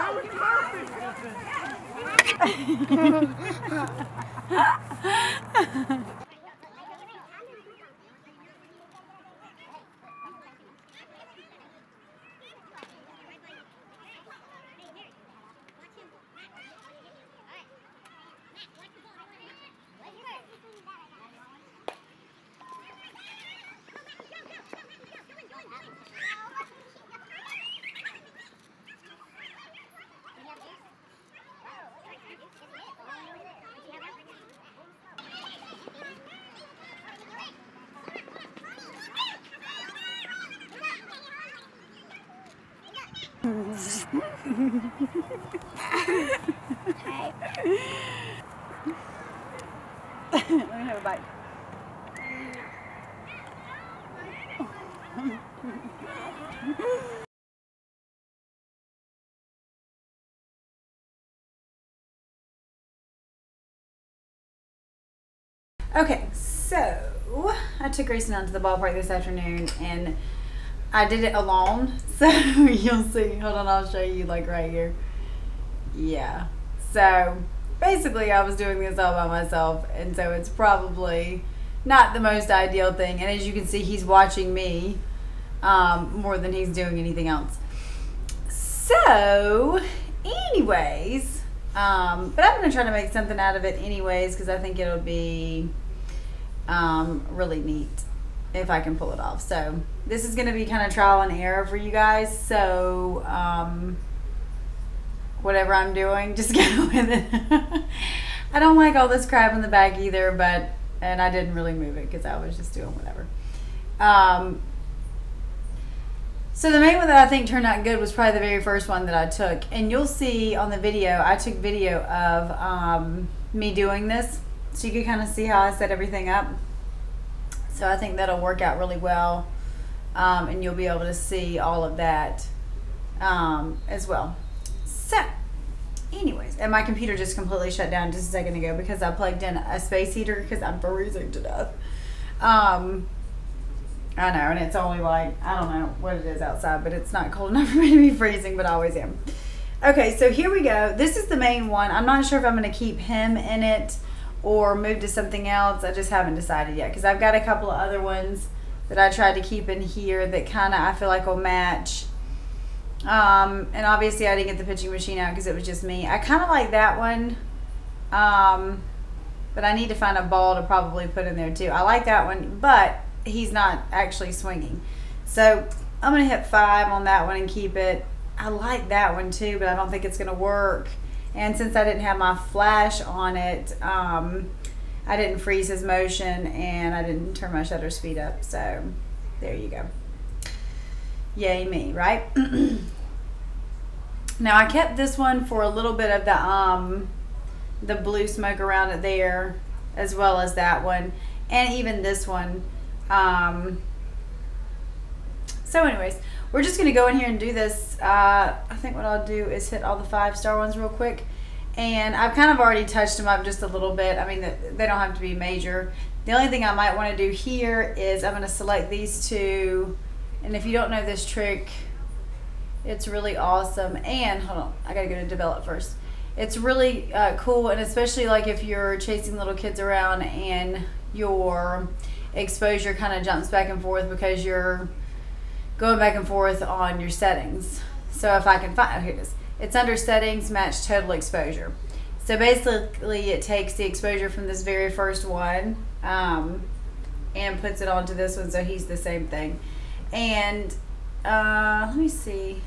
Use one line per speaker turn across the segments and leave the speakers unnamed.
That was perfect.
Okay,
so I took Greyson out to the ballpark this afternoon and I did it alone. So you'll see. Hold on, I'll show you like right here. Yeah. So basically, I was doing this all by myself, and so it's probably not the most ideal thing. And as you can see, he's watching me um, more than he's doing anything else. So, anyways, um, but I'm gonna try to make something out of it anyways because I think it'll be um, really neat if I can pull it off. So this is gonna be kind of trial and error for you guys. So um, whatever I'm doing, just get with it. I don't like all this crap in the bag either, but and I didn't really move it because I was just doing whatever. Um, so the main one that I think turned out good was probably the very first one that I took, and you'll see on the video. I took video of um, me doing this, so you can kind of see how I set everything up. So I think that'll work out really well, um, and you'll be able to see all of that um, as well. So, anyways, and my computer just completely shut down just a second ago because I plugged in a space heater because I'm freezing to death. Um, I know, and it's only like I don't know what it is outside, but it's not cold enough for me to be freezing, but I always am. Okay, so here we go. This is the main one. I'm not sure if I'm going to keep him in it or move to something else. I just haven't decided yet because I've got a couple of other ones that I tried to keep in here that kind of I feel like will match. Um, and obviously I didn't get the pitching machine out because it was just me. I kind of like that one. Um, but I need to find a ball to probably put in there too. I like that one, but he's not actually swinging. So I'm going to hit five on that one and keep it. I like that one too, but I don't think it's going to work. And since I didn't have my flash on it, um, I didn't freeze his motion and I didn't turn my shutter speed up. So there you go. Yay me, right? now I kept this one for a little bit of the um the blue smoke around it there as well as that one and even this one. Um, so anyways, we're just gonna go in here and do this. Uh, I think what I'll do is hit all the five star ones real quick. And I've kind of already touched them up just a little bit. I mean, they don't have to be major. The only thing I might want to do here is I'm to select these two. And if you don't know this trick, it's really awesome. And hold on, I got to go to develop first. It's really uh, cool, and especially like if you're chasing little kids around and your exposure kind of jumps back and forth because you're going back and forth on your settings. So if I can find, oh, here it is. It's under settings, match total exposure. So basically it takes the exposure from this very first one um, and puts it onto this one so he's the same thing. And uh, let me see.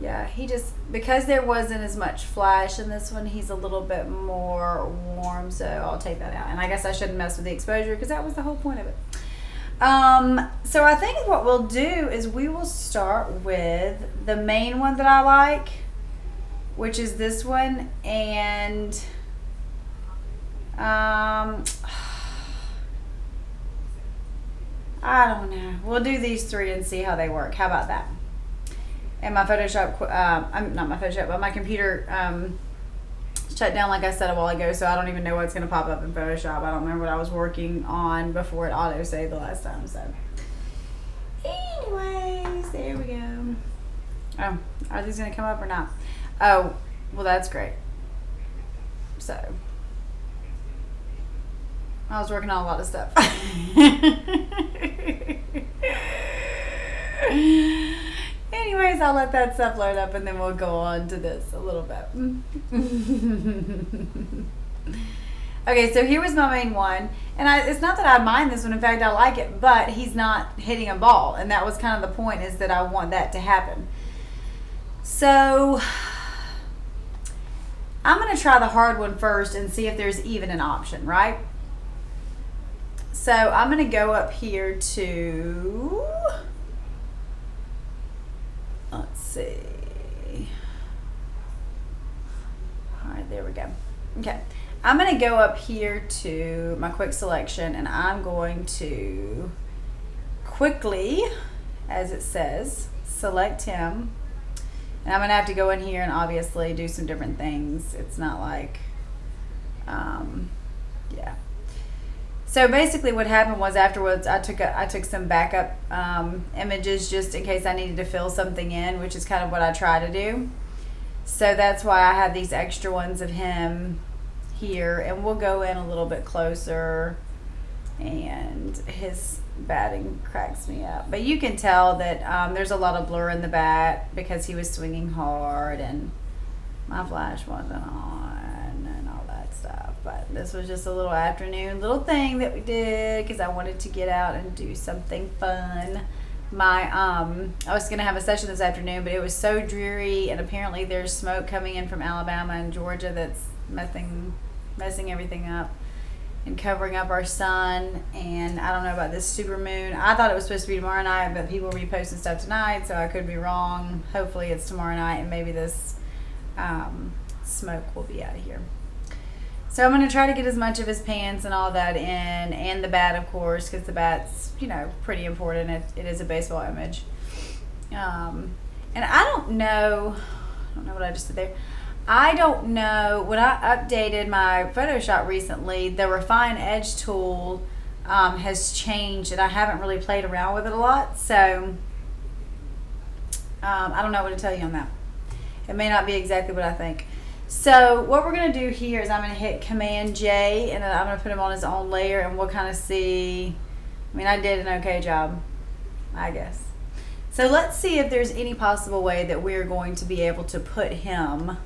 Yeah, he just, because there wasn't as much flash in this one, he's a little bit more warm, so I'll take that out. And I guess I shouldn't mess with the exposure because that was the whole point of it. Um, so I think what we'll do is we will start with the main one that I like, which is this one, and um, I don't know. We'll do these three and see how they work. How about that? And my Photoshop, uh, I'm not my Photoshop, but my computer um, shut down like I said a while ago, so I don't even know what's going to pop up in Photoshop. I don't remember what I was working on before it auto saved the last time. So, anyways, there we go. Oh, are these going to come up or not? Oh, well, that's great. So, I was working on a lot of stuff. Anyways, I'll let that stuff load up and then we'll go on to this a little bit. okay, so here was my main one. And I, it's not that I mind this one. In fact, I like it. But he's not hitting a ball. And that was kind of the point is that I want that to happen. So I'm going to try the hard one first and see if there's even an option, right? So I'm going to go up here to let's see. All right, there we go. Okay, I'm gonna go up here to my quick selection and I'm going to quickly, as it says, select him. And I'm gonna have to go in here and obviously do some different things. It's not like, um, yeah. So basically, what happened was afterwards, I took a, I took some backup um, images just in case I needed to fill something in, which is kind of what I try to do. So that's why I have these extra ones of him here, and we'll go in a little bit closer. And his batting cracks me up, but you can tell that um, there's a lot of blur in the bat because he was swinging hard, and my flash wasn't on but this was just a little afternoon little thing that we did because I wanted to get out and do something fun. My um, I was gonna have a session this afternoon, but it was so dreary, and apparently there's smoke coming in from Alabama and Georgia that's messing messing everything up and covering up our sun. And I don't know about this super moon. I thought it was supposed to be tomorrow night, but people were reposting stuff tonight, so I could be wrong. Hopefully it's tomorrow night, and maybe this um, smoke will be out of here. So I'm going to try to get as much of his pants and all that in, and the bat, of course, because the bat's, you know, pretty important. It, it is a baseball image. Um, and I don't know, I don't know what I just did there. I don't know, when I updated my Photoshop recently, the Refine Edge tool um, has changed, and I haven't really played around with it a lot. So um, I don't know what to tell you on that. It may not be exactly what I think. So what we're going to do here is I'm going to hit Command J and I'm going to put him on his own layer and we'll kind of see. I mean, I did an okay job, I guess. So let's see if there's any possible way that we're going to be able to put him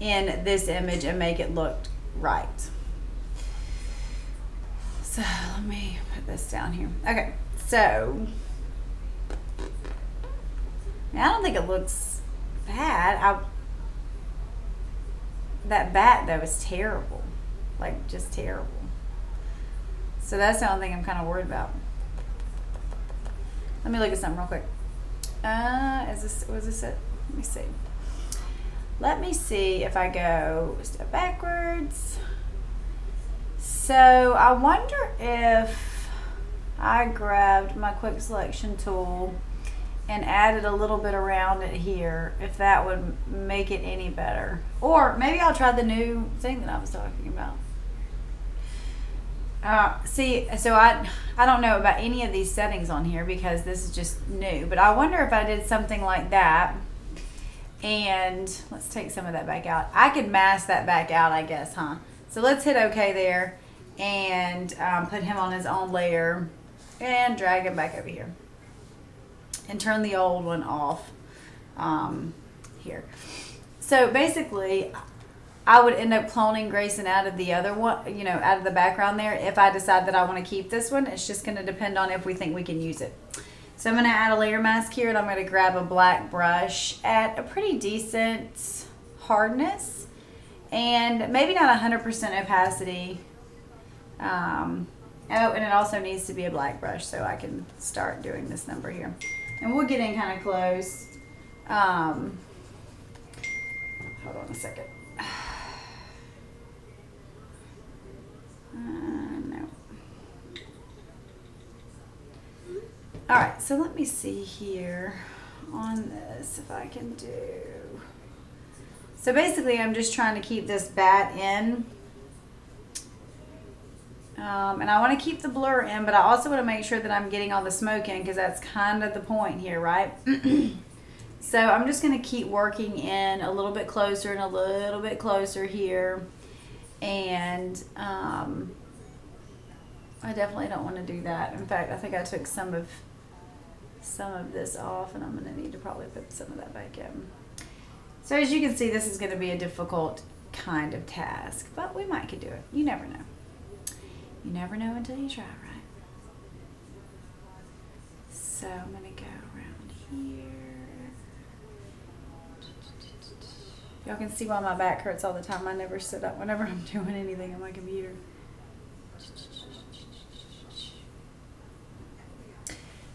in this image and make it look right. So let me put this down here. Okay, so I don't think it looks bad. I that bat though is terrible, like just terrible. So that's the only thing I'm kind of worried about. Let me look at something real quick. Uh, is this was this it? Let me see. Let me see if I go step backwards. So I wonder if I grabbed my quick selection tool and added a little bit around it here if that would make it any better. Or maybe I'll try the new thing that I was talking about. Uh, see, so I, I don't know about any of these settings on here because this is just new, but I wonder if I did something like that and let's take some of that back out. I could mask that back out, I guess, huh? So let's hit OK there and um, put him on his own layer and drag him back over here and turn the old one off um, here. So basically, I would end up cloning Greyson out of the other one, you know, out of the background there. If I decide that I want to keep this one, it's just going to depend on if we think we can use it. So I'm going to add a layer mask here and I'm going to grab a black brush at a pretty decent hardness and maybe not 100% opacity. Um, oh, and it also needs to be a black brush so I can start doing this number here and we'll get in kind of close. Um, hold on a second. Uh, no. All right, so let me see here on this if I can do. So basically, I'm just trying to keep this bat in um, and I want to keep the blur in, but I also want to make sure that I'm getting all the smoke in because that's kind of the point here, right? So I'm just going to keep working in a little bit closer and a little bit closer here. And um, I definitely don't want to do that. In fact, I think I took some of some of this off and I'm going to need to probably put some of that back in. So as you can see, this is going to be a difficult kind of task, but we might could do it. You never know. You never know until you try, right? So I'm to go around here. Y'all can see why my back hurts all the time. I never sit up whenever I'm doing anything on my computer.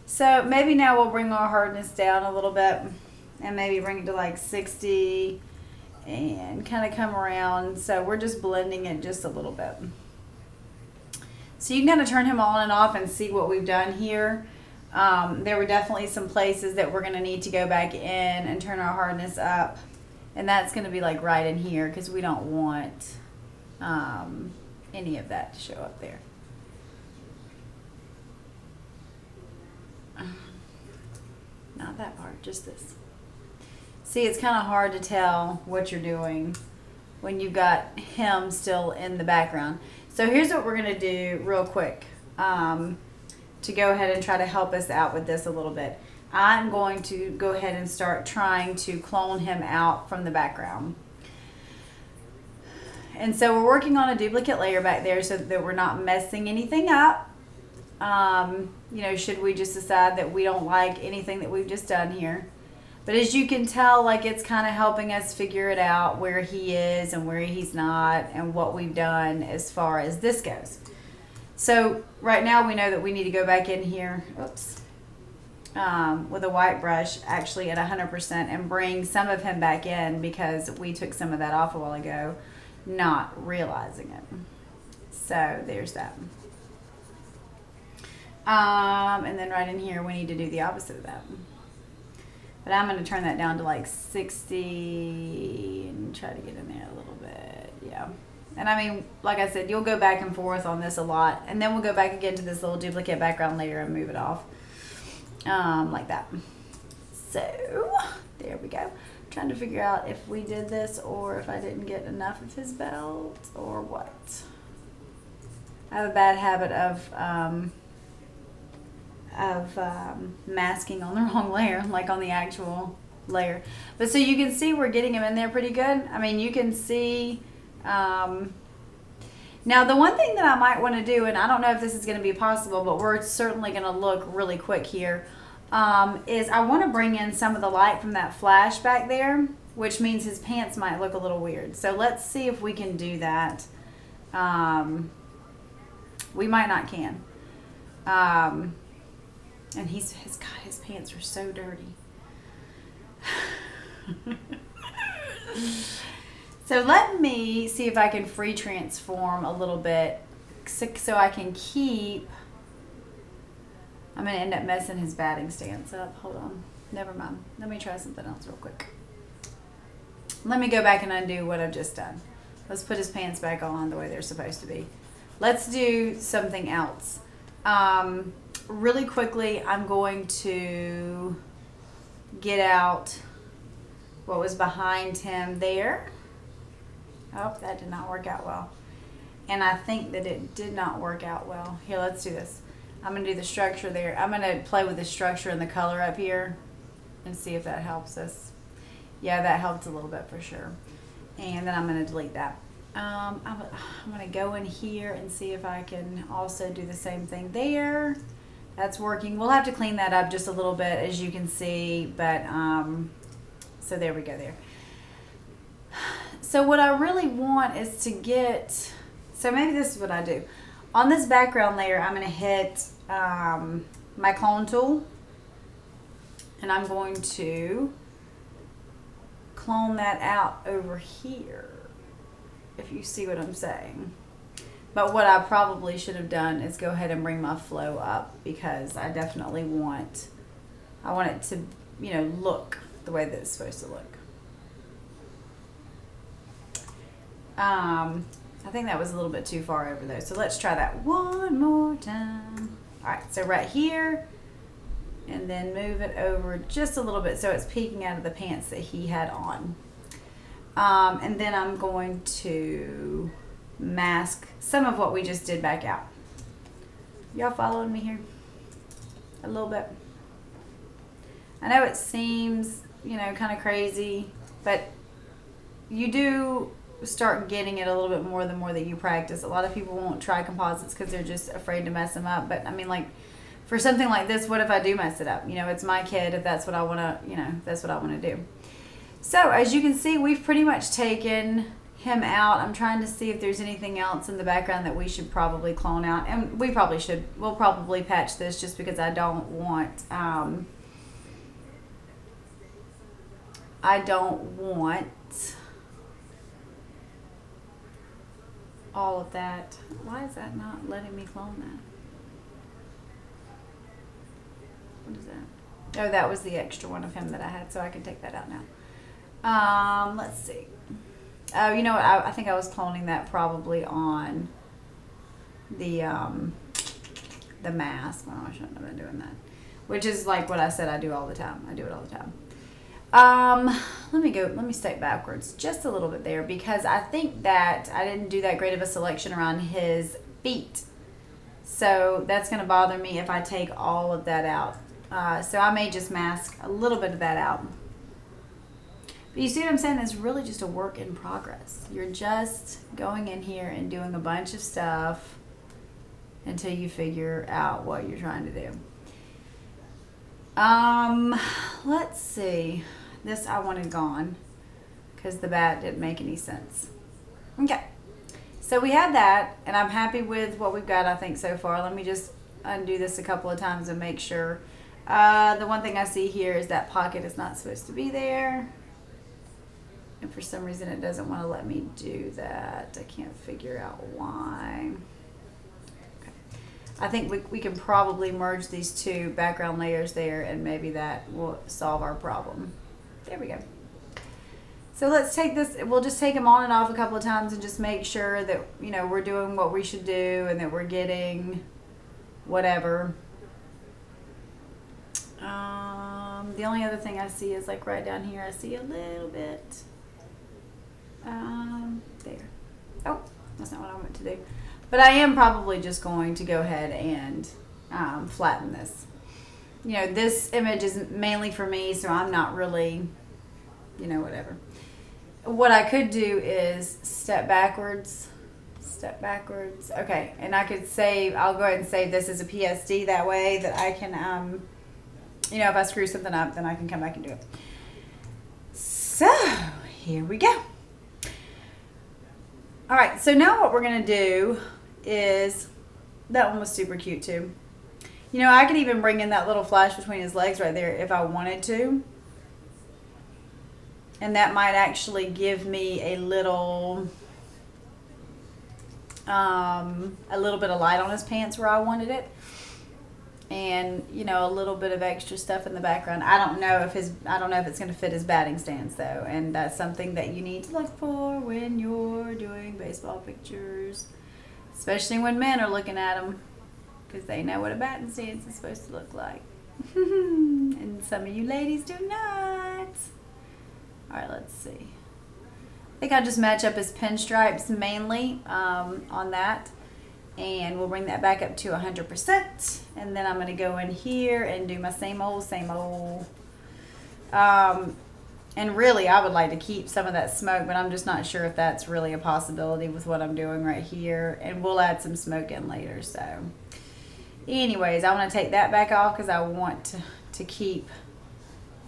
So maybe now we'll bring our hardness down a little bit and maybe bring it to like 60 and kind of come around. So we're just blending it just a little bit. So you can kind of turn him on and off and see what we've done here. Um, there were definitely some places that we're going to need to go back in and turn our hardness up. And that's going to be like right in here because we don't want um, any of that to show up there. Not that part, just this. See, it's kind of hard to tell what you're doing when you've got him still in the background. So here's what we're going to do real quick um, to go ahead and try to help us out with this a little bit. I'm going to go ahead and start trying to clone him out from the background. And so we're working on a duplicate layer back there so that we're not messing anything up. Um, you know, should we just decide that we don't like anything that we've just done here. But as you can tell, like it's kind of helping us figure it out where he is and where he's not and what we've done as far as this goes. So right now we know that we need to go back in here. Oops um, with a white brush actually at 100% and bring some of him back in because we took some of that off a while ago, not realizing it. So there's that. Um, and then right in here, we need to do the opposite of that. But I'm going to turn that down to like 60 and try to get in there a little bit. Yeah. And I mean, like I said, you'll go back and forth on this a lot. And then we'll go back again to this little duplicate background layer and move it off um, like that. So there we go. trying to figure out if we did this or if I didn't get enough of his belt or what. I have a bad habit of um, of um, masking on the wrong layer, like on the actual layer. But so you can see we're getting him in there pretty good. I mean, you can see. Um, now, the one thing that I might want to do, and I don't know if this is going to be possible, but we're certainly going to look really quick here, um, is I want to bring in some of the light from that flash back there, which means his pants might look a little weird. So let's see if we can do that. Um, we might not can. Um, and he's, his, God, his pants are so dirty. So let me see if I can free transform a little bit so I can keep, I'm going to end up messing his batting stance up. Hold on. Never mind. Let me try something else real quick. Let me go back and undo what I've just done. Let's put his pants back on the way they're supposed to be. Let's do something else. Um, really quickly, I'm going to get out what was behind him there. Oh, that did not work out well. And I think that it did not work out well. Here, let's do this. I'm going to do the structure there. I'm going to play with the structure and the color up here and see if that helps us. Yeah, that helped a little bit for sure. And then I'm going to delete that. Um, I'm, I'm going to go in here and see if I can also do the same thing there. That's working. We'll have to clean that up just a little bit as you can see. But um, so there we go there. So what I really want is to get, so maybe this is what I do. On this background layer, I'm going to hit um, my clone tool and I'm going to clone that out over here, if you see what I'm saying. But what I probably should have done is go ahead and bring my flow up because I definitely want, I want it to, you know, look the way that it's supposed to look. Um, I think that was a little bit too far over though. So let's try that one more time. All right, so right here, and then move it over just a little bit so it's peeking out of the pants that he had on. Um, and then I'm going to mask some of what we just did back out. Y'all following me here? A little bit. I know it seems, you know, kind of crazy, but you do start getting it a little bit more the more that you practice. A lot of people won't try composites because they're just afraid to mess them up. But I mean, like for something like this, what if I do mess it up? You know, it's my kid. If that's what I want to, you know, that's what I want to do. So as you can see, we've pretty much taken him out. I'm trying to see if there's anything else in the background that we should probably clone out. And we probably should. We'll probably patch this just because I don't want... Um, I don't want all of that. Why is that not letting me clone that? What is that? Oh, that was the extra one of him that I had, so I can take that out now. Um, let's see. Oh, you know what? I, I think I was cloning that probably on the um, the mask. Well, I shouldn't have been doing that. Which is like what I said I do all the time. I do it all the time. Um, let me go, let me step backwards just a little bit there because I think that I didn't do that great of a selection around his feet. So that's going to bother me if I take all of that out. Uh, so I may just mask a little bit of that out. But you see what I'm saying? It's really just a work in progress. You're just going in here and doing a bunch of stuff until you figure out what you're trying to do. Um, let's see. This I wanted gone because the bat didn't make any sense. Okay. So we have that, and I'm happy with what we've got, I think, so far. Let me just undo this a couple of times and make sure. Uh, the one thing I see here is that pocket is not supposed to be there. And for some reason it doesn't want to let me do that. I can't figure out why. Okay. I think we, we can probably merge these two background layers there and maybe that will solve our problem. There we go. So let's take this, we'll just take them on and off a couple of times and just make sure that, you know, we're doing what we should do and that we're getting whatever. Um, the only other thing I see is like right down here, I see a little bit. Um, there. Oh, that's not what I want to do. But I am probably just going to go ahead and um, flatten this. You know, this image is mainly for me, so I'm not really you know, whatever. What I could do is step backwards, step backwards. Okay, and I could save, I'll go ahead and save this as a PSD that way that I can, um, you know, if I screw something up, then I can come back and do it. So, here we go. All right, so now what we're gonna do is, that one was super cute too. You know, I could even bring in that little flash between his legs right there if I wanted to and that might actually give me a little um, a little bit of light on his pants where I wanted it and you know a little bit of extra stuff in the background I don't know if his I don't know if it's going to fit his batting stance though and that's something that you need to look for when you're doing baseball pictures especially when men are looking at them because they know what a batting stance is supposed to look like and some of you ladies do not all right, let's see. I think I'll just match up his pinstripes mainly um, on that. And we'll bring that back up to 100%. And then I'm going to go in here and do my same old, same old. Um, and really, I would like to keep some of that smoke, but I'm just not sure if that's really a possibility with what I'm doing right here. And we'll add some smoke in later. So anyways, I want to take that back off because I want to, to keep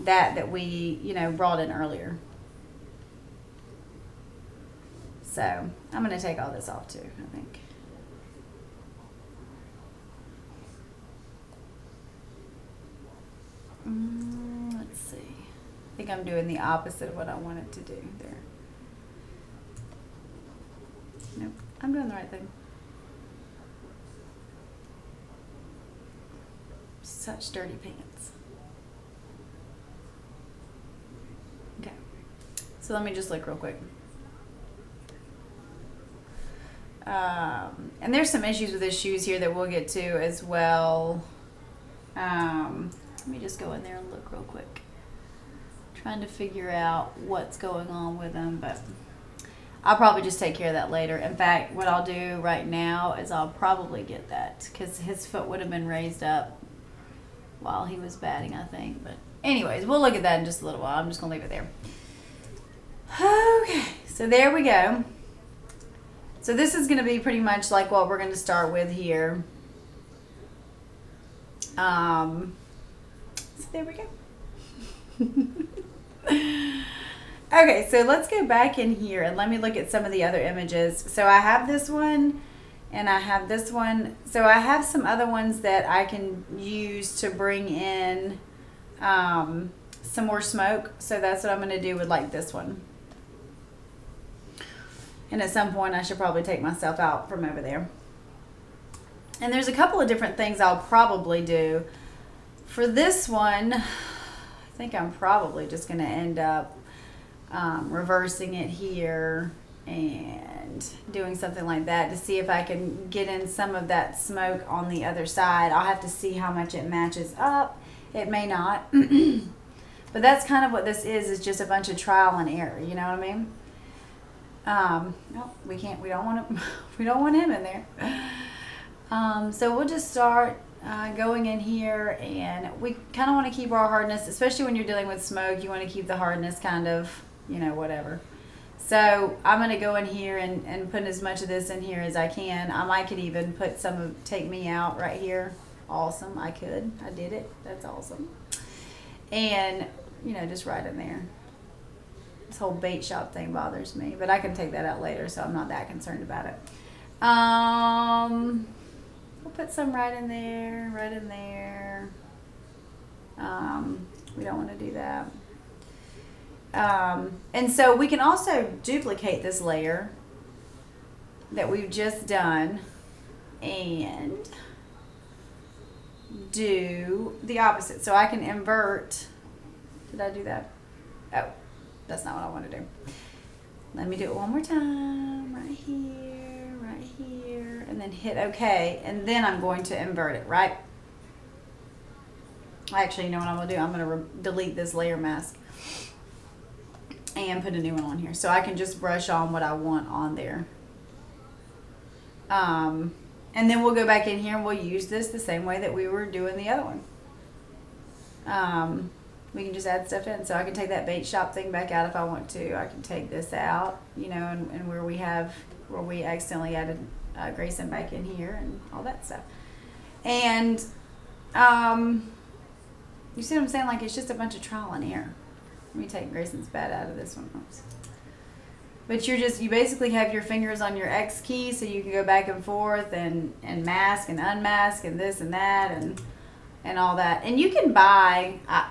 that that we, you know, brought in earlier. So I'm going to take all this off too, I think. Mm, let's see. I think I'm doing the opposite of what I wanted to do there. Nope, I'm doing the right thing. Such dirty pants. Okay, so let me just look real quick. Um, and there's some issues with his shoes here that we'll get to as well. Um, Let me just go in there and look real quick. Trying to figure out what's going on with him, but I'll probably just take care of that later. In fact, what I'll do right now is I'll probably get that because his foot would have been raised up while he was batting, I think. But anyways, we'll look at that in just a little while. I'm just gonna leave it there. Okay, so there we go. So this is gonna be pretty much like what we're gonna start with here. Um, so there we go. okay, so let's go back in here and let me look at some of the other images. So I have this one and I have this one. So I have some other ones that I can use to bring in um, some more smoke. So that's what I'm going to do with like this one. And at some point I should probably take myself out from over there. And there's a couple of different things I'll probably do. For this one, I think I'm probably just going to end up um, reversing it here and doing something like that to see if I can get in some of that smoke on the other side. I'll have to see how much it matches up. It may not. but that's kind of what this is, is just a bunch of trial and error, you know what I mean? Um, no, we can't, we don't want to, we don't want him in there. Um, so we'll just start uh, going in here and we kind of want to keep our hardness, especially when you're dealing with smoke, you want to keep the hardness kind of, you know, whatever. So I'm going to go in here and, and put as much of this in here as I can. I might could even put some of, take me out right here. Awesome. I could. I did it. That's awesome. And, you know, just right in there. This whole bait shop thing bothers me, but I can take that out later, so I'm not that concerned about it. Um, we'll put some right in there, right in there. Um, we don't want to do that. Um, and so we can also duplicate this layer that we've just done and do the opposite. So I can invert. Did I do that? Oh, that's not what I want to do. Let me do it one more time. Right here, right here, and then hit OK. And then I'm going to invert it, right? Actually, you know what I'm going to do? I'm going to delete this layer mask and put a new one on here. So I can just brush on what I want on there. Um, and then we'll go back in here and we'll use this the same way that we were doing the other one. Um, we can just add stuff in. So I can take that bait shop thing back out if I want to. I can take this out, you know, and, and where we have, where we accidentally added uh, Greyson back in here and all that stuff. And, um, you see what I'm saying? Like it's just a bunch of trial and error. Let me take Greyson's bat out of this one. Oops. But you're just, you basically have your fingers on your X key so you can go back and forth and, and mask and unmask and this and that and, and all that. And you can buy, uh,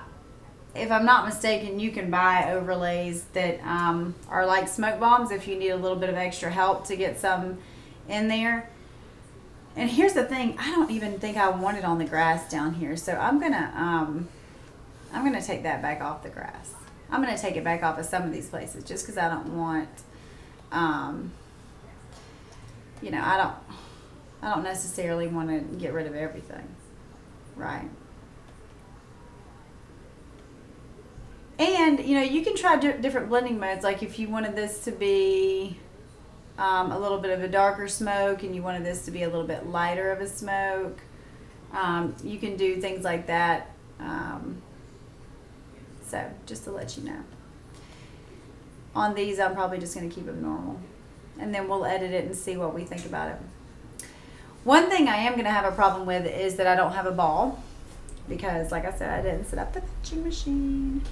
if I'm not mistaken, you can buy overlays that um, are like smoke bombs if you need a little bit of extra help to get some in there. And here's the thing, I don't even think I want it on the grass down here. So I'm gonna, um, I'm gonna take that back off the grass. I'm to take it back off of some of these places just because I don't want, um, you know, I don't, I don't necessarily want to get rid of everything, right? And, you know, you can try different blending modes. Like if you wanted this to be um, a little bit of a darker smoke and you wanted this to be a little bit lighter of a smoke, um, you can do things like that. Um, so just to let you know. On these, I'm probably just going to keep them normal. And then we'll edit it and see what we think about it. One thing I am going to have a problem with is that I don't have a ball. Because, like I said, I didn't set up the pitching machine.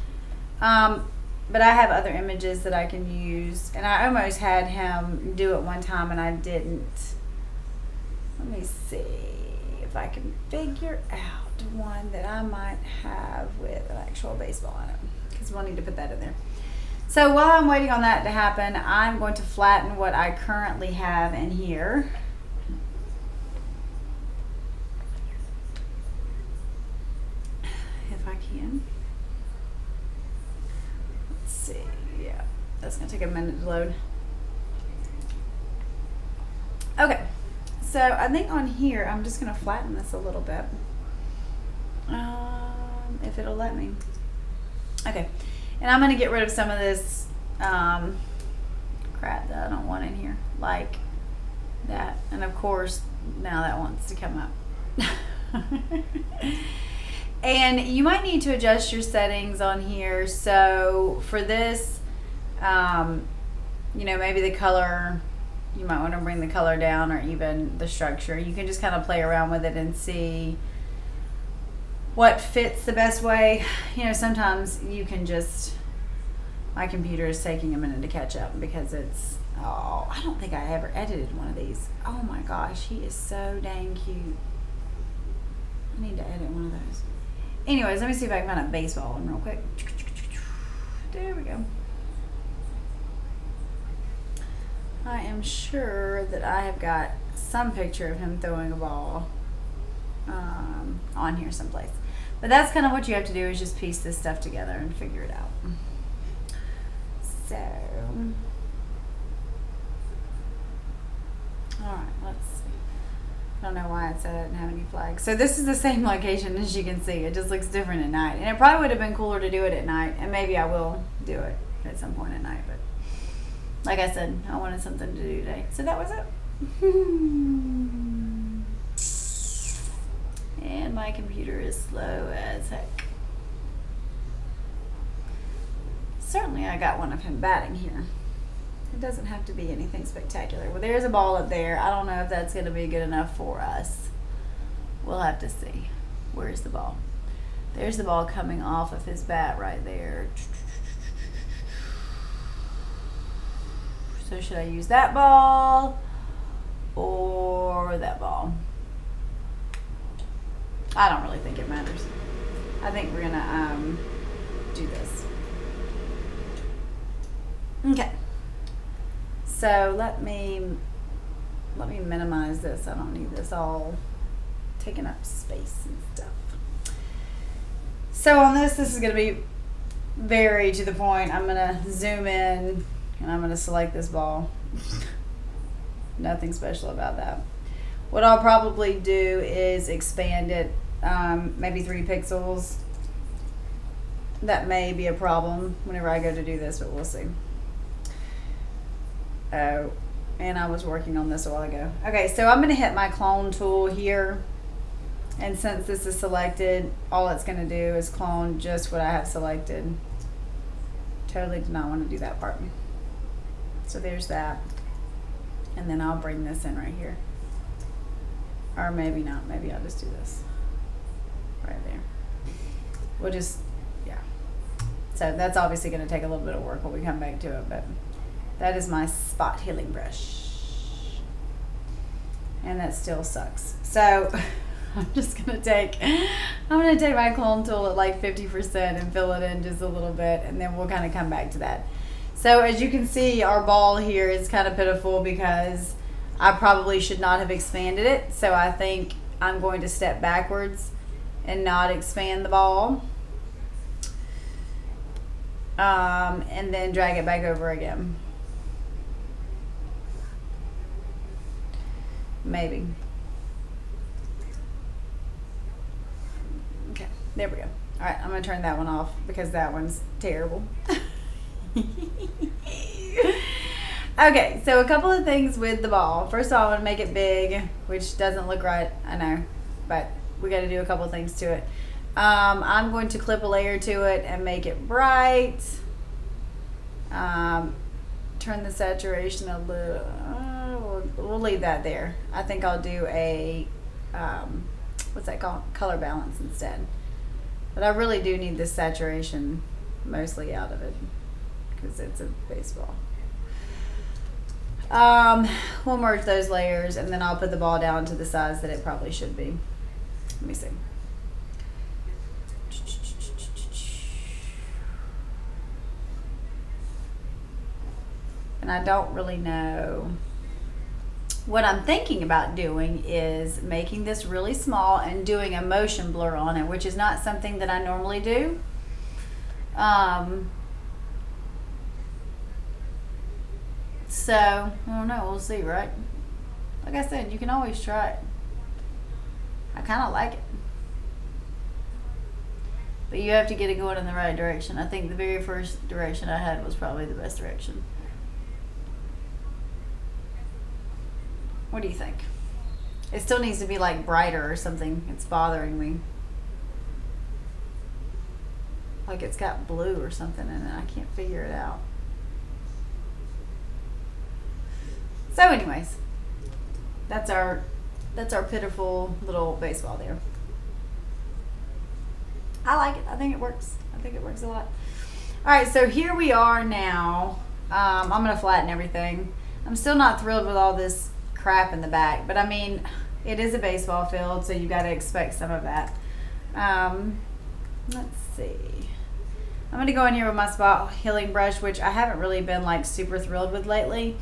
Um, but I have other images that I can use. And I almost had him do it one time and I didn't. Let me see if I can figure out one that I might have with an actual baseball on it because we'll need to put that in there. So while I'm waiting on that to happen, I'm going to flatten what I currently have in here. If I can. Let's see. Yeah, that's to take a minute to load. Okay, so I think on here, I'm just going to flatten this a little bit. Um, if it'll let me. Okay. And I'm going to get rid of some of this um, crap that I don't want in here. Like that. And of course, now that wants to come up. and you might need to adjust your settings on here. So for this, um, you know, maybe the color, you might want to bring the color down or even the structure. You can just kind of play around with it and see what fits the best way. You know, sometimes you can just, my computer is taking a minute to catch up because it's, oh, I don't think I ever edited one of these. Oh my gosh, he is so dang cute. I need to edit one of those. Anyways, let me see if I can find a baseball one real quick. There we go. I am sure that I have got some picture of him throwing a ball um, on here someplace. But that's kind of what you have to do is just piece this stuff together and figure it out. So, all right, let's see. I don't know why it said I didn't have any flags. So this is the same location as you can see. It just looks different at night. And it probably would have been cooler to do it at night. And maybe I will do it at some point at night. But like I said, I wanted something to do today. So that was it. and my computer is slow as heck. Certainly I got one of him batting here. It doesn't have to be anything spectacular. Well, there's a ball up there. I don't know if that's going to be good enough for us. We'll have to see. Where's the ball? There's the ball coming off of his bat right there. So should I use that ball or that ball? I don't really think it matters. I think we're gonna um, do this. Okay. So let me let me minimize this. I don't need this all taking up space and stuff. So on this, this is gonna be very to the point. I'm gonna zoom in and I'm going to select this ball. Nothing special about that. What I'll probably do is expand it um, maybe three pixels. That may be a problem whenever I go to do this, but we'll see. Oh, and I was working on this a while ago. Okay, so I'm going to hit my clone tool here. And since this is selected, all it's going to do is clone just what I have selected. Totally did not want to do that part. So there's that. And then I'll bring this in right here. Or maybe not. Maybe I'll just do this. Right there. We'll just, yeah. So that's obviously going to take a little bit of work when we come back to it. But that is my spot healing brush. And that still sucks. So I'm just going to take, I'm going to take my clone tool at like 50% and fill it in just a little bit. And then we'll kind of come back to that. So as you can see, our ball here is kind of pitiful because I probably should not have expanded it. So I think I'm going to step backwards and not expand the ball. Um, and then drag it back over again. Maybe. Okay, there we go. All right, I'm gonna turn that one off because that one's terrible. okay, so a couple of things with the ball. First of all, I want to make it big, which doesn't look right, I know, but we got to do a couple things to it. Um, I'm going to clip a layer to it and make it bright. Um, turn the saturation a little, uh, we'll, we'll, leave that there. I think I'll do a, um, what's that called? Color balance instead. But I really do need this saturation mostly out of it because it's a baseball. Um, we'll merge those layers and then I'll put the ball down to the size that it probably should be. Let me see. And I don't really know. What I'm thinking about doing is making this really small and doing a motion blur on it, which is not something that I normally do. Um, So, I don't know. We'll see, right? Like I said, you can always try it. I kind of like it. But you have to get it going in the right direction. I think the very first direction I had was probably the best direction. What do you think? It still needs to be like brighter or something. It's bothering me. Like it's got blue or something in it. I can't figure it out. So anyways, that's our that's our pitiful little baseball there. I like it. I think it works. I think it works a lot. All right, so here we are now. Um, I'm gonna flatten everything. I'm still not thrilled with all this crap in the back, but I mean, it is a baseball field, so you got to expect some of that. Um, let's see. I'm gonna go in here with my spot healing brush, which I haven't really been like super thrilled with lately,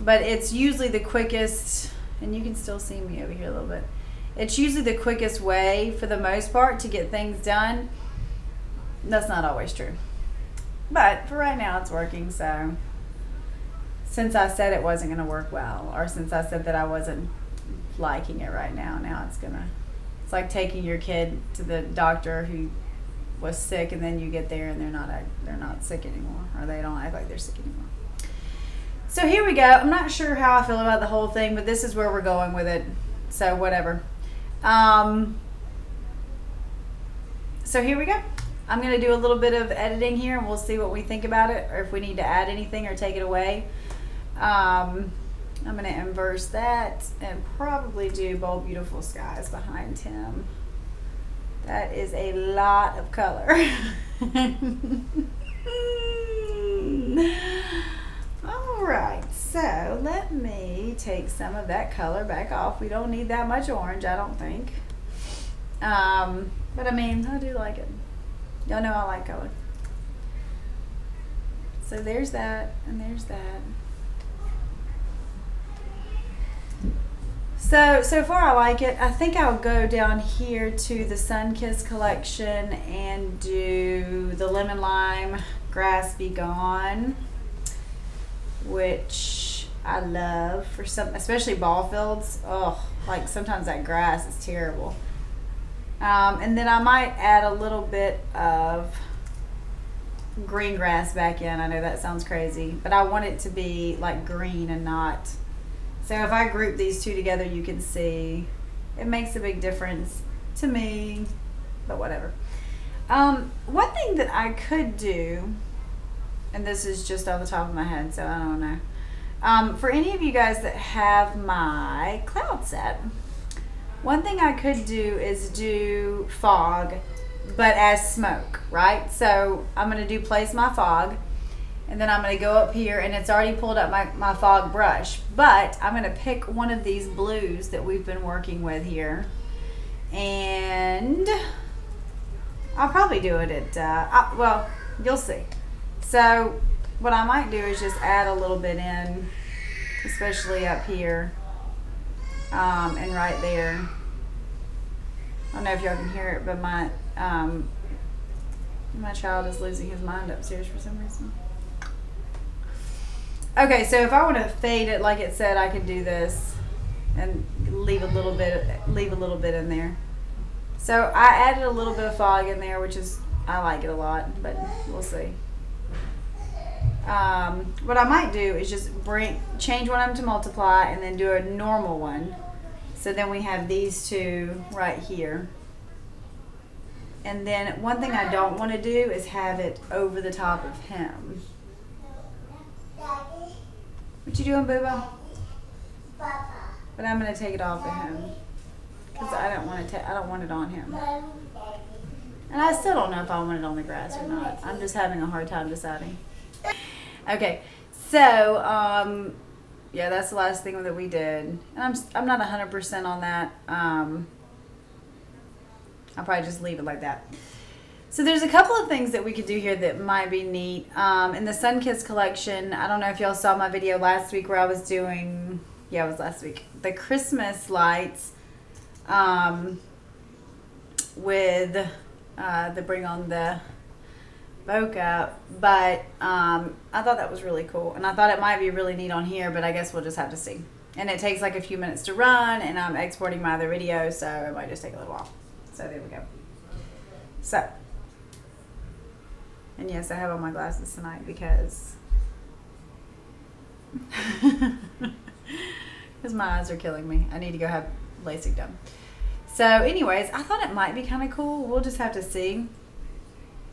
but it's usually the quickest, and you can still see me over here a little bit. It's usually the quickest way for the most part to get things done. That's not always true. But for right now, it's working, so since I said it wasn't going to work well, or since I said that I wasn't liking it right now, now it's going to, it's like taking your kid to the doctor who was sick and then you get there and they're not, they're not sick anymore, or they don't act like they're sick anymore. So here we go. I'm not sure how I feel about the whole thing, but this is where we're going with it. So whatever. Um, so here we go. I'm going to do a little bit of editing here and we'll see what we think about it or if we need to add anything or take it away. Um, I'm going to inverse that and probably do Bold Beautiful Skies behind him. That is a lot of color. Right, so let me take some of that color back off. We don't need that much orange, I don't think. Um, but I mean, I do like it. Y'all know I like color. So there's that, and there's that. So, so far I like it. I think I'll go down here to the Sunkiss collection and do the Lemon Lime Grass Be Gone which I love for some, especially ball fields. Oh, like sometimes that grass is terrible. Um, and then I might add a little bit of green grass back in. I know that sounds crazy, but I want it to be like green and not. So if I group these two together, you can see it makes a big difference to me, but whatever. Um, one thing that I could do and this is just off the top of my head, so I don't know. Um, for any of you guys that have my cloud set, one thing I could do is do fog, but as smoke, right? So I'm going to do place my fog, and then I'm going to go up here, and it's already pulled up my, my fog brush, but I'm going to pick one of these blues that we've been working with here, and I'll probably do it at, uh, I, well, you'll see. So what I might do is just add a little bit in, especially up here um, and right there. I don't know if y'all can hear it, but my um, my child is losing his mind upstairs for some reason. Okay, so if I want to fade it like it said, I could do this and leave a little bit leave a little bit in there. So I added a little bit of fog in there, which is I like it a lot, but we'll see. Um, what I might do is just bring change one of them to multiply and then do a normal one. So then we have these two right here. And then one thing I don't want to do is have it over the top of him. What you doing, Booba? But I'm gonna take it off of him because I don't want to. I don't want it on him. And I still don't know if I want it on the grass or not. I'm just having a hard time deciding. Okay, so um, yeah, that's the last thing that we did, and I'm I'm not hundred percent on that. Um, I'll probably just leave it like that. So there's a couple of things that we could do here that might be neat. Um, in the Sunkiss collection, I don't know if y'all saw my video last week where I was doing, yeah, it was last week, the Christmas lights um, with uh, the Bring On The bokeh, but um, I thought that was really cool. And I thought it might be really neat on here, but I guess we'll just have to see. And it takes like a few minutes to run, and I'm exporting my other video, so it might just take a little while. So there we go. So And yes, I have on my glasses tonight because because my eyes are killing me. I need to go have LASIK done. So, anyways, I thought it might be kind of cool. We'll just have to see.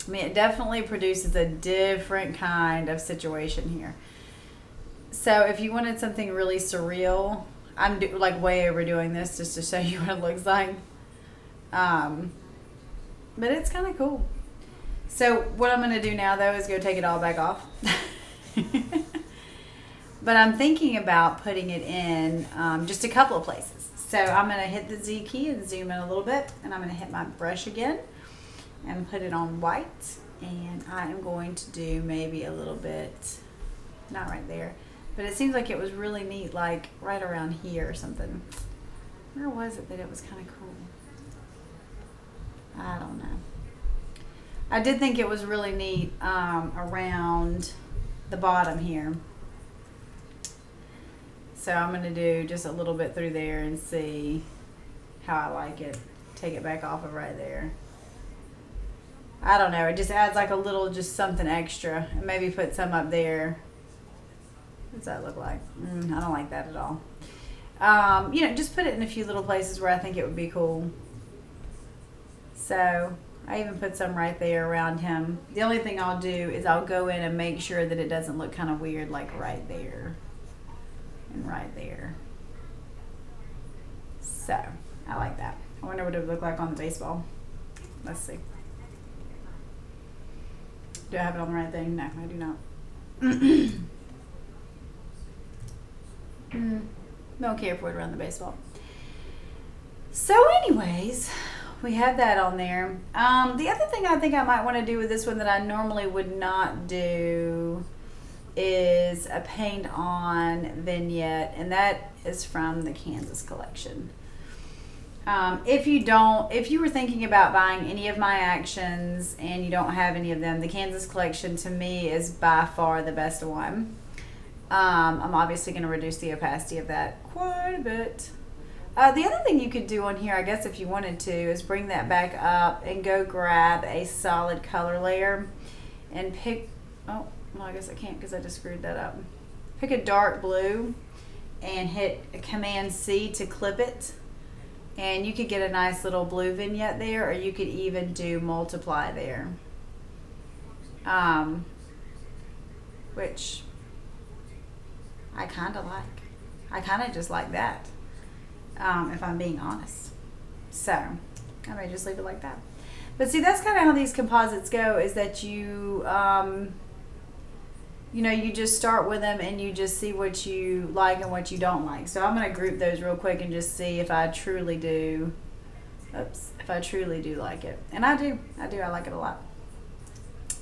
I mean, it definitely produces a different kind of situation here. So, if you wanted something really surreal, I'm do, like way overdoing this just to show you what it looks like. Um, but it's kind of cool. So, what I'm going to do now though is go take it all back off. but I'm thinking about putting it in um, just a couple of places. So I'm going to hit the Z key and zoom in a little bit, and I'm going to hit my brush again and put it on white. And I am going to do maybe a little bit, not right there, but it seems like it was really neat, like right around here or something. Where was it that it was kind of cool? I don't know. I did think it was really neat um, around the bottom here. So I'm going to do just a little bit through there and see how I like it. Take it back off of right there. I don't know. It just adds like a little, just something extra. And maybe put some up there. What does that look like? Mm, I don't like that at all. Um, you know, just put it in a few little places where I think it would be cool. So I even put some right there around him. The only thing I'll do is I'll go in and make sure that it doesn't look kind of weird like right there and right there. So, I like that. I wonder what it would look like on the baseball. Let's see. Do I have it on the right thing? No, I do not. mm, don't care for it around the baseball. So, anyways, we have that on there. Um, the other thing I think I might want to do with this one that I normally would not do is a paint on vignette, and that is from the Kansas collection. Um, if you don't, if you were thinking about buying any of my actions and you don't have any of them, the Kansas collection to me is by far the best one. Um, I'm obviously going to reduce the opacity of that quite a bit. Uh, the other thing you could do on here, I guess, if you wanted to, is bring that back up and go grab a solid color layer and pick. Oh, well, I guess I can't because I just screwed that up. Pick a dark blue and hit Command C to clip it. And you could get a nice little blue vignette there, or you could even do multiply there. Um, which I kind of like. I kind of just like that, um, if I'm being honest. So I may just leave it like that. But see, that's kind of how these composites go, is that you, um, you know, you just start with them and you just see what you like and what you don't like. So I'm going to group those real quick and just see if I truly do, oops, if I truly do like it. And I do, I do, I like it a lot.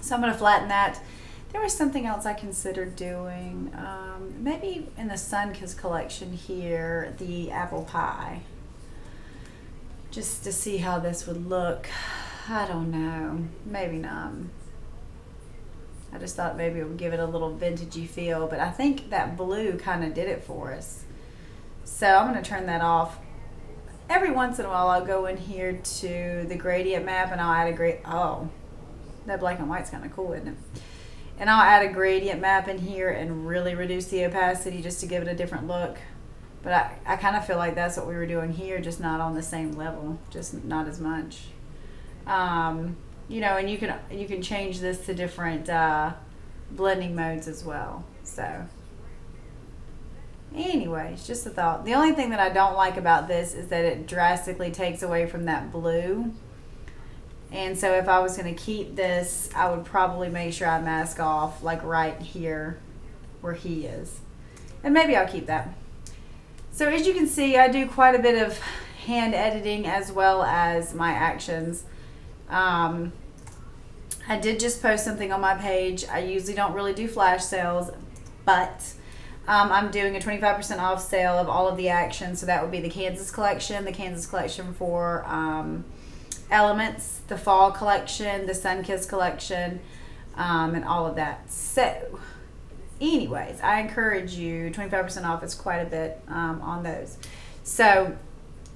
So I'm going to flatten that. There was something else I considered doing. Um, maybe in the Sunkist collection here, the apple pie. Just to see how this would look. I don't know. Maybe not. I just thought maybe it would give it a little vintagey feel, but I think that blue kind of did it for us. So I'm going to turn that off. Every once in a while I'll go in here to the gradient map and I'll add a great, oh, that black and white's kind of cool, isn't it? And I'll add a gradient map in here and really reduce the opacity just to give it a different look. But I, I kind of feel like that's what we were doing here, just not on the same level, just not as much. Um, you know, and you can you can change this to different uh, blending modes as well. So, anyways, just a thought. The only thing that I don't like about this is that it drastically takes away from that blue. And so if I was going to keep this, I would probably make sure I mask off like right here where he is. And maybe I'll keep that. So as you can see, I do quite a bit of hand editing as well as my actions. Um, I did just post something on my page. I usually don't really do flash sales, but um, I'm doing a 25% off sale of all of the actions. So that would be the Kansas collection, the Kansas collection for um, Elements, the Fall collection, the Sunkist collection, um, and all of that. So, anyways, I encourage you, 25% off is quite a bit um, on those. So,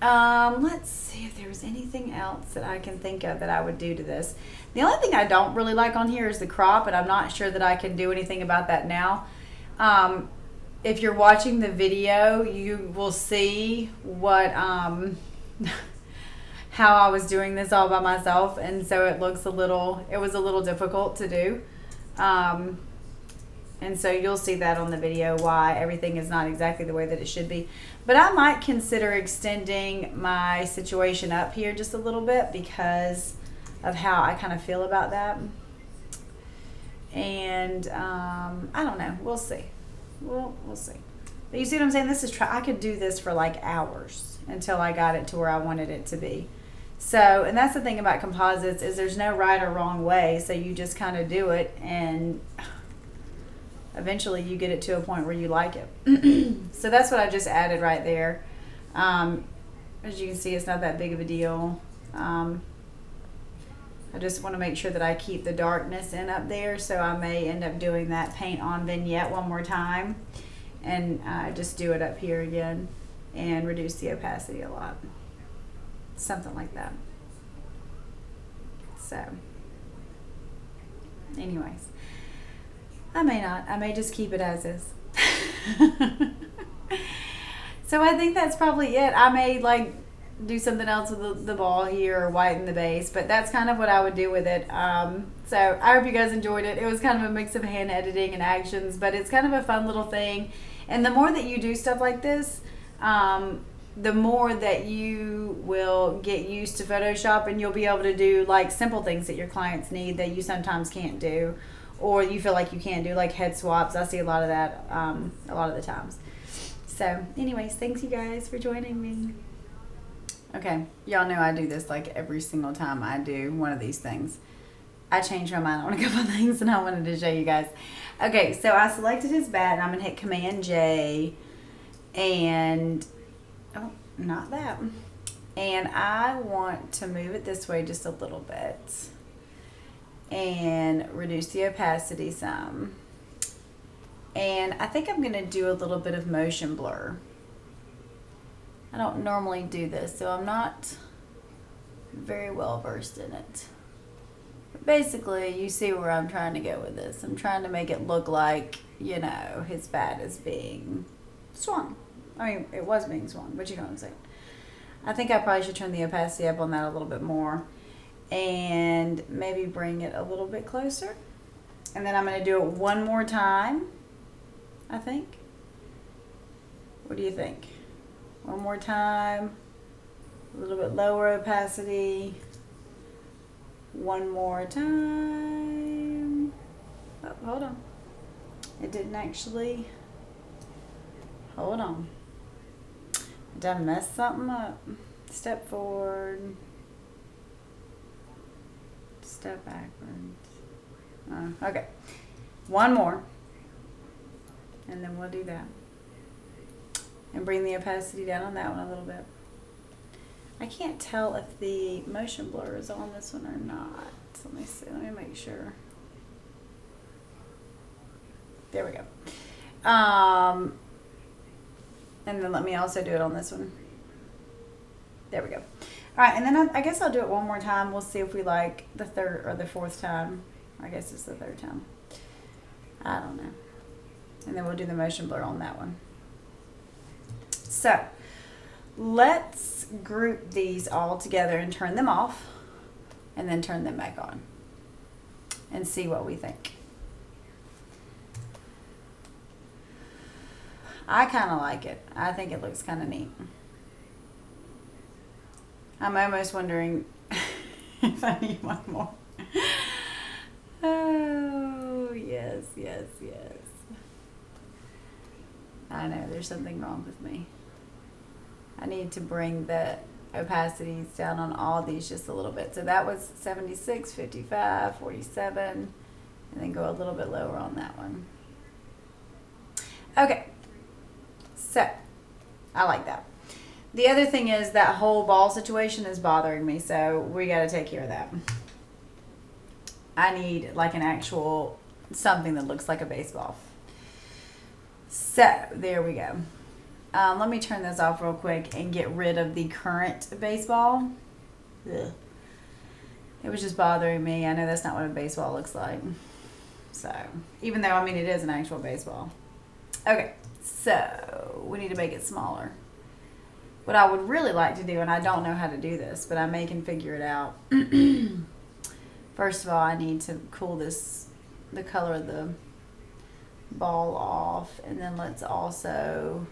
Um, let's see if there was anything else that I can think of that I would do to this. The only thing I don't really like on here is the crop, and I'm not sure that I can do anything about that now. Um, if you're watching the video, you will see what um, how I was doing this all by myself, and so it looks a little. It was a little difficult to do. Um, and so you'll see that on the video why everything is not exactly the way that it should be. But I might consider extending my situation up here just a little bit because of how I kind of feel about that. And um, I don't know. We'll see. We'll, we'll see. But you see what I'm saying? This is try. I could do this for like hours until I got it to where I wanted it to be. So, and that's the thing about composites is there's no right or wrong way. So you just kind of do it and eventually you get it to a point where you like it. so that's what I just added right there. Um, as you can see, it's not that big of a deal. Um, I just want to make sure that I keep the darkness in up there, so I may end up doing that paint on vignette one more time and uh, just do it up here again and reduce the opacity a lot. Something like that. So, anyways. I may not. I may just keep it as is. so I think that's probably it. I may like do something else with the, the, ball here or whiten the base, but that's kind of what I would do with it. Um, so I hope you guys enjoyed it. It was kind of a mix of hand editing and actions, but it's kind of a fun little thing. And the more that you do stuff like this, um, the more that you will get used to Photoshop and you'll be able to do like simple things that your clients need that you sometimes can't do or you feel like you can't do like head swaps. I see a lot of that um, a lot of the times. So, anyways, thanks you guys for joining me. Okay, y'all know I do this like every single time I do one of these things. I changed my mind on a couple things and I wanted to show you guys. Okay, so I selected his bat and I'm gonna hit Command J and oh, not that. And I want to move it this way just a little bit and reduce the opacity some. And I think I'm going to do a little bit of motion blur. I don't normally do this, so I'm not very well versed in it. But basically, you see where I'm trying to go with this. I'm trying to make it look like, you know, his bat is being swung. I mean, it was being swung, but you know what I'm saying. I think I probably should turn the opacity up on that a little bit more and maybe bring it a little bit closer. And then I'm going to do it one more time, I think. What do you think? One more time, a little bit lower opacity. One more time. Oh, hold on. It didn't actually. Hold on. Did I mess something up? Step forward step backwards. Uh, okay, one more, and then we'll do that. And bring the opacity down on that one a little bit. I can't tell if the motion blur is on this one or not. Let me see, let me make sure. There we go. Um, and then let me also do it on this one. There we go. All right, and then I, I, guess I'll do it one more time. We'll see if we like the third or the fourth time. I guess it's the third time. I don't know. And then we'll do the motion blur on that one. So let's group these all together and turn them off and then turn them back on and see what we think. I kind of like it. I think it looks kind of neat. I'm almost wondering if I need one more. Oh, yes, yes, yes. I know there's something wrong with me. I need to bring the opacities down on all these just a little bit. So that was 76, 55, 47, and then go a little bit lower on that one. Okay, so I like that. The other thing is that whole ball situation is bothering me, so we got to take care of that. I need like an actual something that looks like a baseball. So there we go. Um, let me turn this off real quick and get rid of the current baseball. Ugh. It was just bothering me. I know that's not what a baseball looks like. So, even though, I mean, it is an actual baseball. Okay, so we need to make it smaller. What I would really like to do, and I don't know how to do this, but I may can figure it out. First of all, I need to cool this, the color of the ball off. And then let's also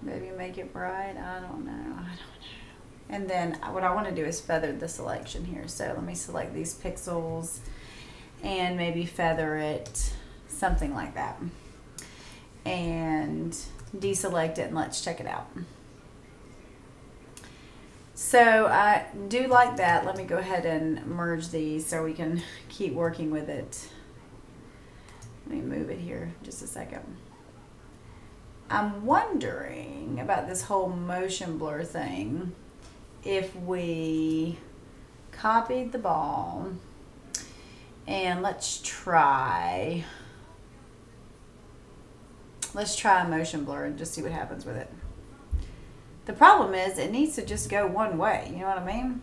maybe make it bright. I don't know. I don't know. And then uh, what I want to do is feather the selection here. So let me select these pixels and maybe feather it something like that. And deselect it and let's check it out. So I do like that. Let me go ahead and merge these so we can keep working with it. Let me move it here just a second. I'm wondering about this whole motion blur thing. If we copied the ball and let's try, let's try a motion blur and just see what happens with it. The problem is it needs to just go one way. You know what I mean?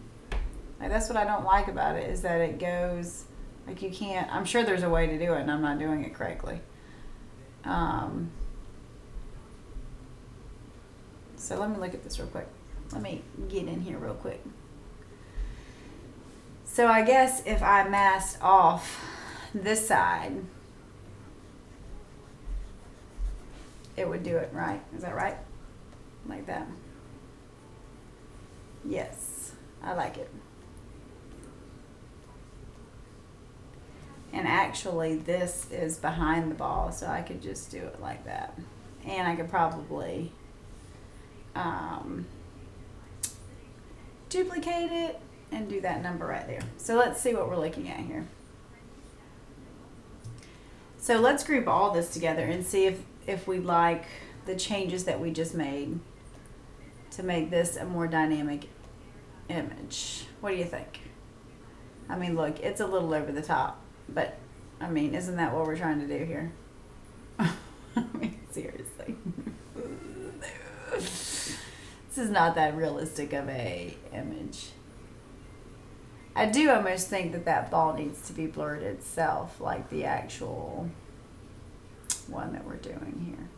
Like that's what I don't like about it is that it goes like you can't. I'm sure there's a way to do it, and I'm not doing it correctly. Um, so let me look at this real quick. Let me get in here real quick. So I guess if I masked off this side, it would do it right. Is that right? Like that. Yes, I like it. And actually this is behind the ball, so I could just do it like that. And I could probably um, duplicate it and do that number right there. So let's see what we're looking at here. So let's group all this together and see if, if we like the changes that we just made to make this a more dynamic image. What do you think? I mean, look, it's a little over the top, but I mean, isn't that what we're trying to do here? I mean, seriously. this is not that realistic of a image. I do almost think that that ball needs to be blurred itself, like the actual one that we're doing here.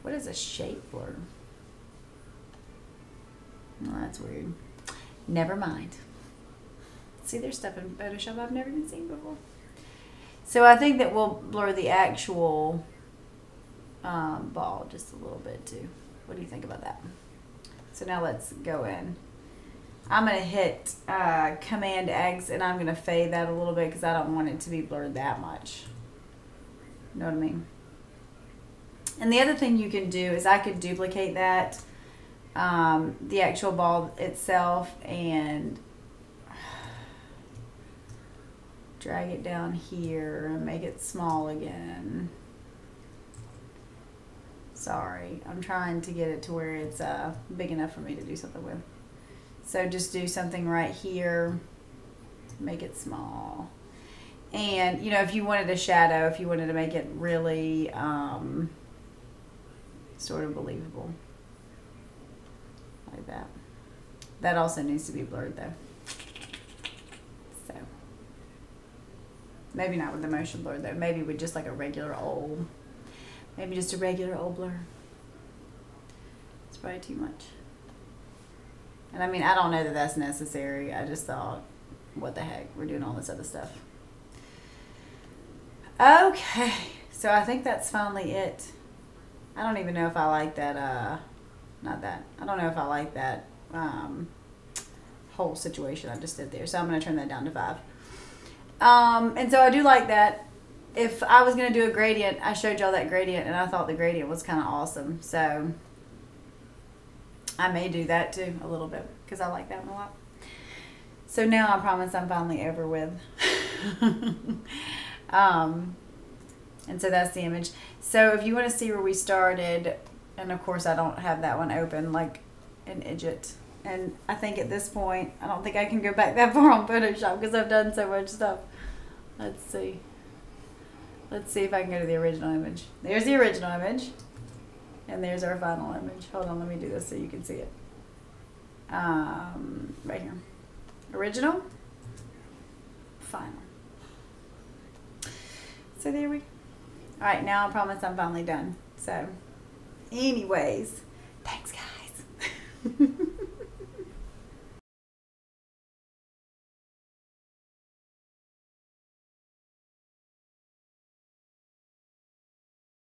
What is a shape blur? Well, that's weird. Never mind. See, there's stuff in Photoshop I've never even seen before. So I think that we'll blur the actual um, ball just a little bit too. What do you think about that? So now let's go in. I'm going to hit uh, Command X and I'm going to fade that a little bit because I don't want it to be blurred that much. You know what I mean? And the other thing you can do is I could duplicate that um, the actual ball itself and drag it down here and make it small again. Sorry, I'm trying to get it to where it's uh, big enough for me to do something with. So just do something right here, make it small. And, you know, if you wanted a shadow, if you wanted to make it really um, sort of believable like that. That also needs to be blurred though. So maybe not with the motion blur though. Maybe with just like a regular old, maybe just a regular old blur. It's probably too much. And I mean, I don't know that that's necessary. I just thought, what the heck, we're doing all this other stuff. Okay, so I think that's finally it. I don't even know if I like that. Uh, not that. I don't know if I like that um, whole situation I just did there. So I'm going to turn that down to five. Um, and so I do like that. If I was going to do a gradient, I showed y'all that gradient and I thought the gradient was kind of awesome. So I may do that too a little bit because I like that one a lot. So now I promise I'm finally over with. um, and so that's the image. So if you want to see where we started, and of course I don't have that one open like an idiot. And I think at this point, I don't think I can go back that far on Photoshop because I've done so much stuff. Let's see. Let's see if I can go to the original image. There's the original image. And there's our final image. Hold on, let me do this so you can see it. Um, right here. Original. Final. So there we go. All right, now I promise I'm finally done. So, anyways, thanks, guys.